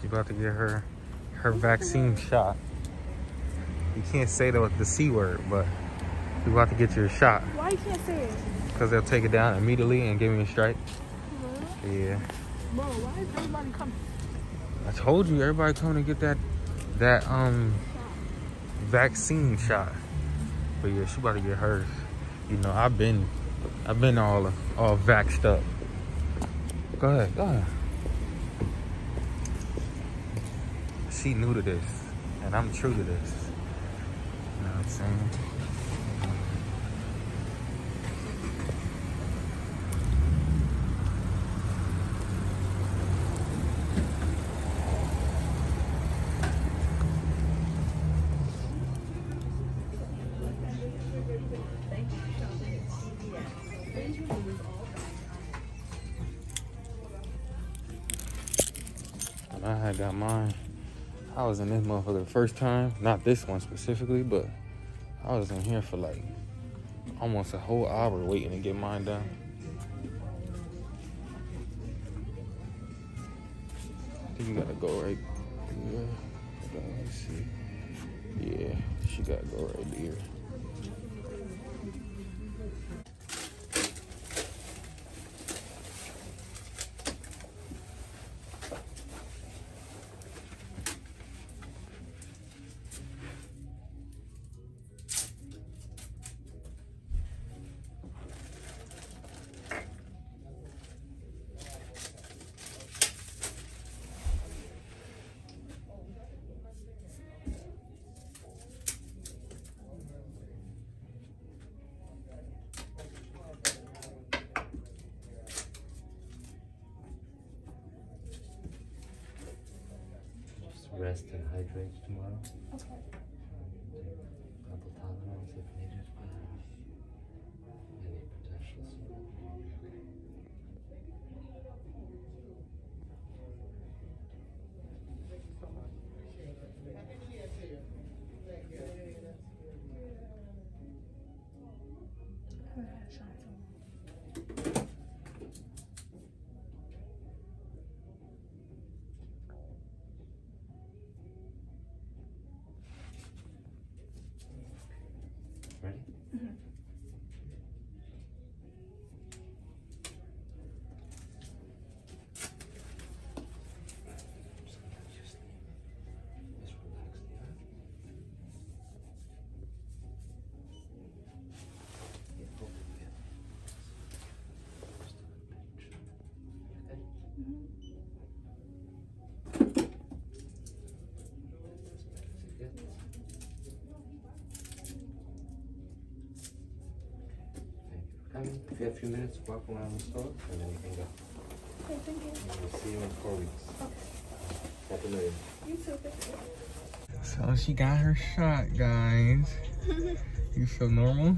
She about to get her her vaccine shot. You can't say the, the C word, but you about to get your shot. Why you can't say it? Because they'll take it down immediately and give me a strike. Yeah. Bro, why is everybody coming? I told you everybody coming to get that that um vaccine shot. But yeah, she about to get hers. You know, I've been I've been all all vaxxed up. Go ahead, go ahead. She new to this, and I'm true to this. You know what I'm saying? I got mine. I was in this motherfucker the first time. Not this one specifically, but I was in here for like almost a whole hour waiting to get mine done. I think you gotta go right here. Let me see. Yeah, she gotta go right here. Rest and hydrate tomorrow. Okay. Couple Tylenols if needed. Any potentials. Ready? Just just relax the arm. Yeah, hold it, yeah. Just a pinch. Okay? Is it good? Thank you for coming. If you have a few minutes, walk around the store and then you can go. Okay, thank you. And we'll see you in four weeks. Okay. Happy New Year. You too, thank you. So she got her shot, guys. you feel normal?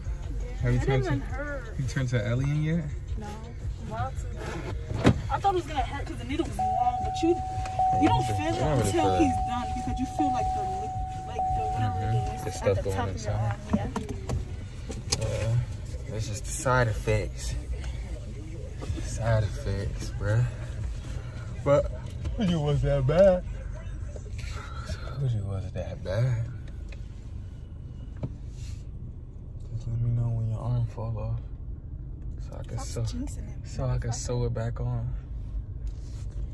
Have you turned to hurt. you turned to alien yet? No, To. I thought it was gonna hurt because the needle was long, but you you don't feel it I don't really until feel he's done because you feel like the like the whatever Mhm. it is at stuff the going top of your arm. inside. Yeah. Uh, it's just the side effects. Side effects, bruh. But it was that bad. Told you it wasn't that bad. Just let me know when your arm fall off. So I can sew it. so I can sew it back on.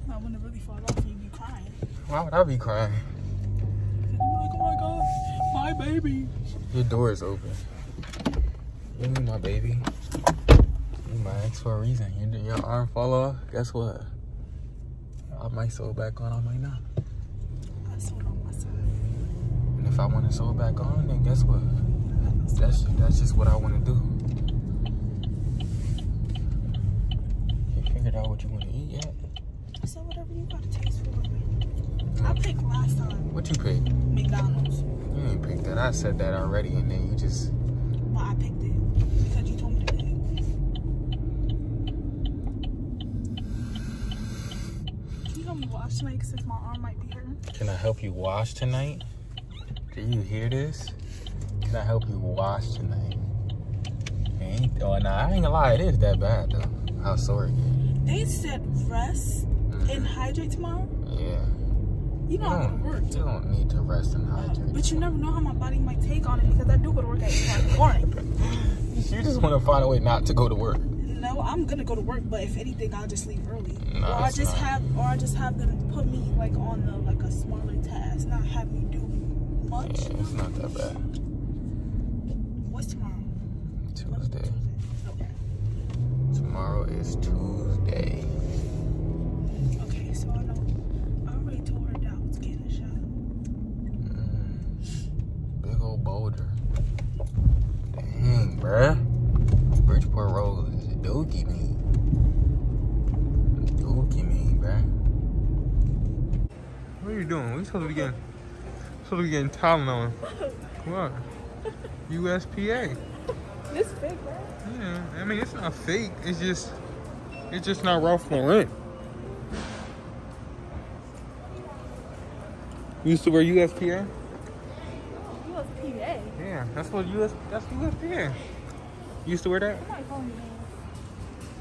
Not when it really fall off and you be crying. Why would I be crying? You like, oh my god, my baby. Your door is open. You ain't my baby. You my ex for a reason. Your, your arm fall off. Guess what? I might sew it back on. I might not. I sewed on my side. And if I want to sew it back on, then guess what? That's that's just what I want to do. You figured out what you want to eat yet? So whatever you got to taste for. I picked last time What you pick? McDonald's, You ain't picked that. I said that already, and then you just. but I picked it because you told me to pick. Can you help me wash tonight since my arm might be hurting? Can I help you wash tonight? Do you hear this? Can I help you wash tonight? Ain't, oh, nah, I ain't gonna lie, it is that bad though. How sore it get. They said rest Mhm. and hydrate tomorrow. Yeah. You know I go to work. You don't need to rest and hydrate. But you never know how my body might take on it because I do go to work at 8 in the morning. You just want to find a way not to go to work. No, I'm gonna go to work, but if anything, I'll just leave early. No, or I just not. have, or I just have them put me like on the like a smaller task, not have me do much. Yeah, it's not that bad. What's tomorrow? Tuesday. Okay. Tomorrow is Tuesday. Okay, so I know. I already told her that I was getting a shot. Mm. Big old boulder. Dang, bruh. Bridgeport Road is a dookie me. Dookie me, bruh. What are you doing? We supposed to be getting supposed to be getting Tylenol. What? USPA. This fake, right? Yeah, I mean it's not fake. It's just it's just not Ralph Lauren. You used to wear USPA? You was PA. Yeah, that's what US that's USPA. You used to wear that? I'm not you.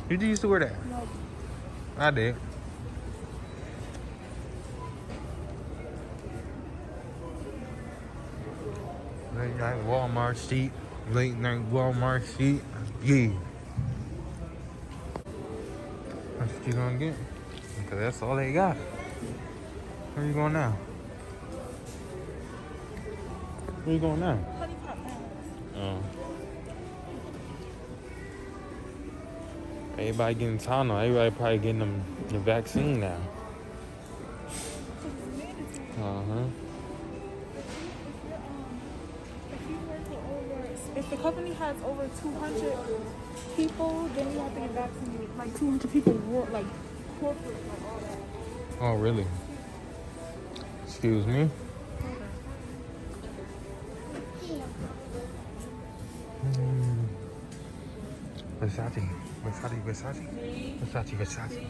Did you used to wear that? No. I did. Walmart sheet. Late night Walmart sheet. Yeah. That's what you gonna get. Because that's all they got. Where you going now? Where you going now? Oh. Everybody getting Tano. Everybody probably getting them the vaccine now. Uh huh. If the company has over 200 people, then you have to get vaccinated. Like 200 people, like corporate, like all that. Oh, really? Excuse me. Mm. Versace, Versace, Versace, Versace, Versace.